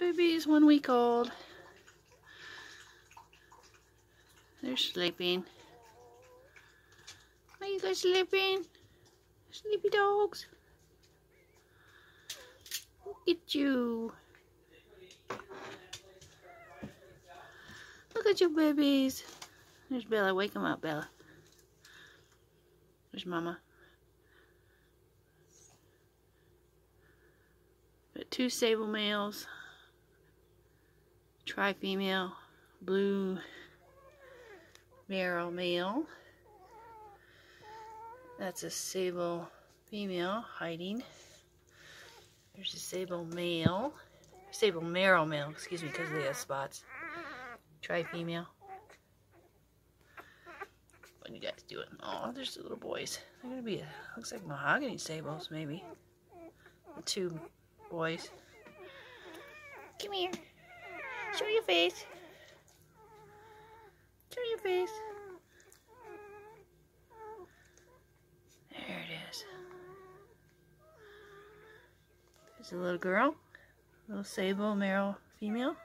Baby's one week old. They're sleeping. Are you guys sleeping? Sleepy dogs. Look at you. Look at your babies. There's Bella. Wake them up, Bella. There's Mama. Got two sable males. Tri-female. Blue Merle male. That's a sable female hiding. There's a sable male. Sable Merle male, excuse me, because they have spots. Tri-female. What are you guys doing? Oh, there's the little boys. They're gonna be, looks like mahogany sables, maybe. Two boys. Come here. Show your face. Show your face. There it is. There's a little girl. Little sable Merle female.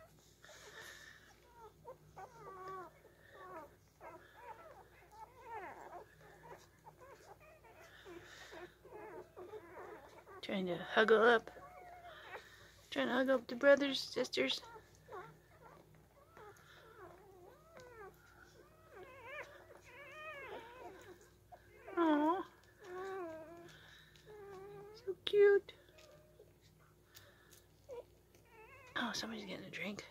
Trying to huggle up. Trying to hug up the brothers, sisters. So cute. Oh, somebody's getting a drink.